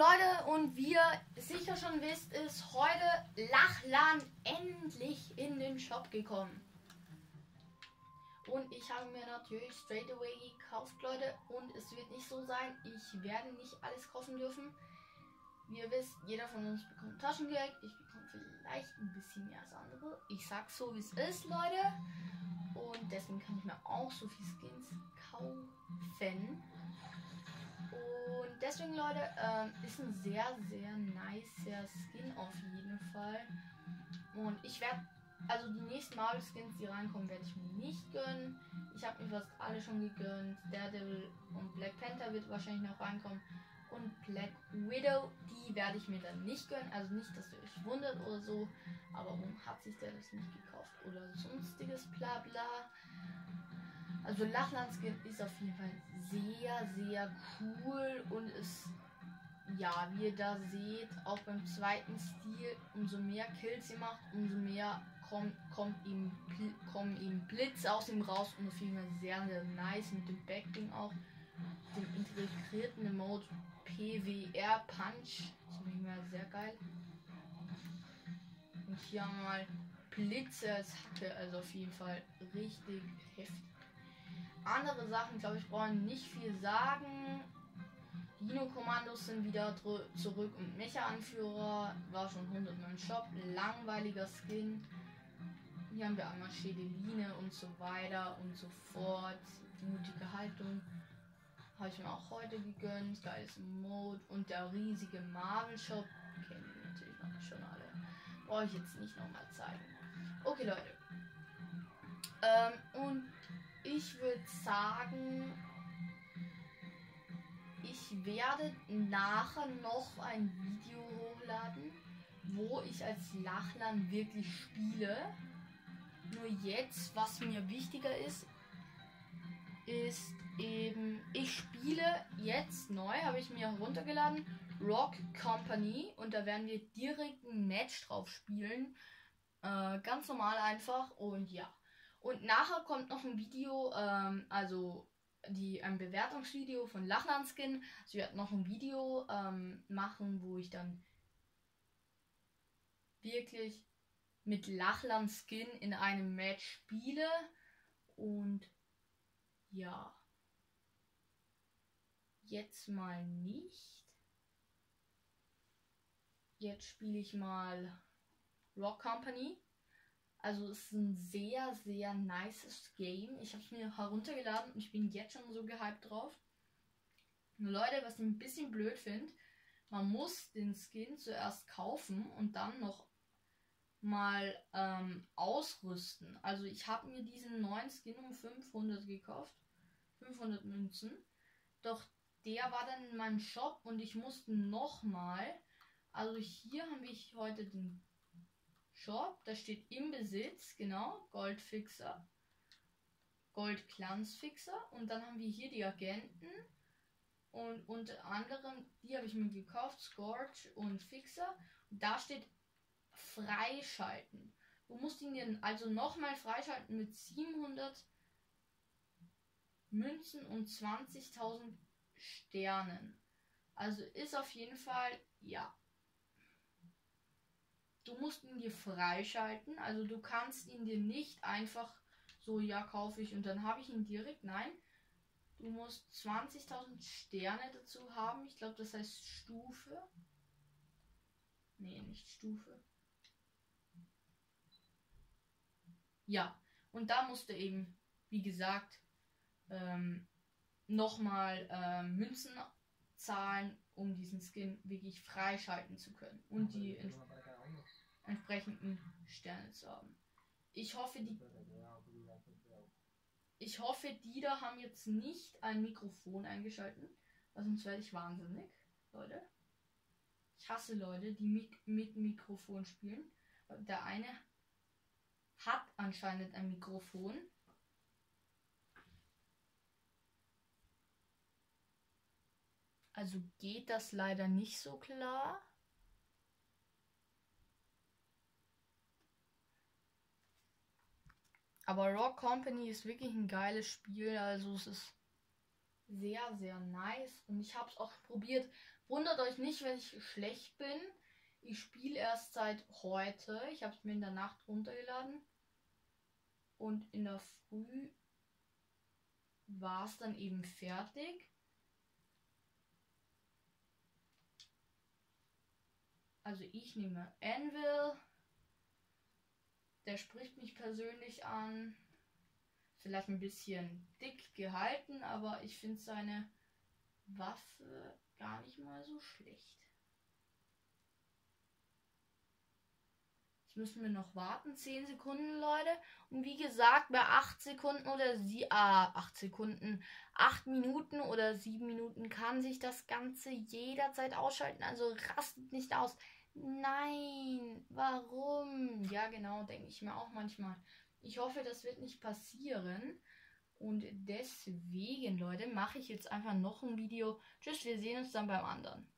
Leute, und wie ihr sicher schon wisst, ist heute Lachlan endlich in den Shop gekommen. Und ich habe mir natürlich straight away gekauft, Leute. Und es wird nicht so sein, ich werde nicht alles kaufen dürfen. Wie ihr wisst, jeder von uns bekommt Taschengeld. Ich bekomme vielleicht ein bisschen mehr als andere. Ich sag's so, wie es ist, Leute. Und deswegen kann ich mir auch so viel Skins kaufen. Und deswegen, Leute, ähm, ist ein sehr, sehr nicer Skin auf jeden Fall. Und ich werde, also die nächsten Marvel Skins, die reinkommen, werde ich mir nicht gönnen. Ich habe mir fast alle schon gegönnt. Daredevil und Black Panther wird wahrscheinlich noch reinkommen. Und Black Widow, die werde ich mir dann nicht gönnen. Also nicht, dass ihr euch wundert oder so. Aber warum hat sich der das nicht gekauft? Oder sonstiges bla bla. Also Lachlandskin ist auf jeden Fall sehr, sehr cool und ist, ja, wie ihr da seht, auch beim zweiten Stil, umso mehr Kills ihr macht, umso mehr kommt, kommt, ihm, kommen ihm Blitze aus ihm raus und auf jeden sehr, sehr nice mit dem Backding auch, dem integrierten Emote PWR Punch, das ist auf jeden sehr geil. Und hier mal Blitze als Hacke, also auf jeden Fall richtig heftig. Andere Sachen, glaube ich, brauchen nicht viel sagen. Dino-Kommandos sind wieder zurück und Mecha-Anführer war schon 100 im Shop. Langweiliger Skin. Hier haben wir einmal Schädeline und so weiter und so fort. Die mutige Haltung habe ich mir auch heute gegönnt. Geiles Mode und der riesige Marvel-Shop. Kennen wir natürlich schon alle. Brauche ich jetzt nicht nochmal zeigen. Okay, Leute. Ähm, und ich würde sagen, ich werde nachher noch ein Video hochladen, wo ich als Lachlan wirklich spiele. Nur jetzt, was mir wichtiger ist, ist eben, ich spiele jetzt neu, habe ich mir heruntergeladen, Rock Company und da werden wir direkt ein Match drauf spielen. Äh, ganz normal einfach und ja. Und nachher kommt noch ein Video, ähm, also die, ein Bewertungsvideo von Lachlan Skin. Sie wird noch ein Video ähm, machen, wo ich dann wirklich mit Lachlan Skin in einem Match spiele. Und ja. Jetzt mal nicht. Jetzt spiele ich mal Rock Company. Also es ist ein sehr, sehr nices Game. Ich habe es mir heruntergeladen und ich bin jetzt schon so gehypt drauf. Leute, was ich ein bisschen blöd finde, man muss den Skin zuerst kaufen und dann noch mal ähm, ausrüsten. Also ich habe mir diesen neuen Skin um 500 gekauft. 500 Münzen. Doch der war dann in meinem Shop und ich musste noch mal. Also hier habe ich heute den Shop, da steht im Besitz, genau, Goldfixer, Goldglanzfixer und dann haben wir hier die Agenten und unter anderem, die habe ich mir gekauft, Scorch und Fixer. Und da steht freischalten. Du musst ihn also nochmal freischalten mit 700 Münzen und 20.000 Sternen. Also ist auf jeden Fall, ja, du musst ihn dir freischalten. Also du kannst ihn dir nicht einfach so, ja, kaufe ich und dann habe ich ihn direkt. Nein, du musst 20.000 Sterne dazu haben. Ich glaube, das heißt Stufe. Nee, nicht Stufe. Ja, und da musst du eben, wie gesagt, ähm, nochmal ähm, Münzen zahlen, um diesen Skin wirklich freischalten zu können und die entsprechenden Sterne zu haben. Ich hoffe, die ich hoffe, die da haben jetzt nicht ein Mikrofon eingeschalten, weil sonst werde ich wahnsinnig, Leute. Ich hasse Leute, die mit, mit Mikrofon spielen. Der eine hat anscheinend ein Mikrofon Also geht das leider nicht so klar. Aber Rock Company ist wirklich ein geiles Spiel. Also es ist sehr, sehr nice. Und ich habe es auch probiert, Wundert euch nicht, wenn ich schlecht bin. Ich spiele erst seit heute. Ich habe es mir in der Nacht runtergeladen. Und in der Früh war es dann eben fertig. Also ich nehme Anvil. Der spricht mich persönlich an. Vielleicht ein bisschen dick gehalten, aber ich finde seine Waffe gar nicht mal so schlecht. Jetzt müssen wir noch warten. 10 Sekunden, Leute. Und wie gesagt, bei 8 Sekunden oder sie, ah, 8 Sekunden, 8 Minuten oder 7 Minuten kann sich das Ganze jederzeit ausschalten. Also rastet nicht aus. Nein, warum? Ja, genau, denke ich mir auch manchmal. Ich hoffe, das wird nicht passieren. Und deswegen, Leute, mache ich jetzt einfach noch ein Video. Tschüss, wir sehen uns dann beim anderen.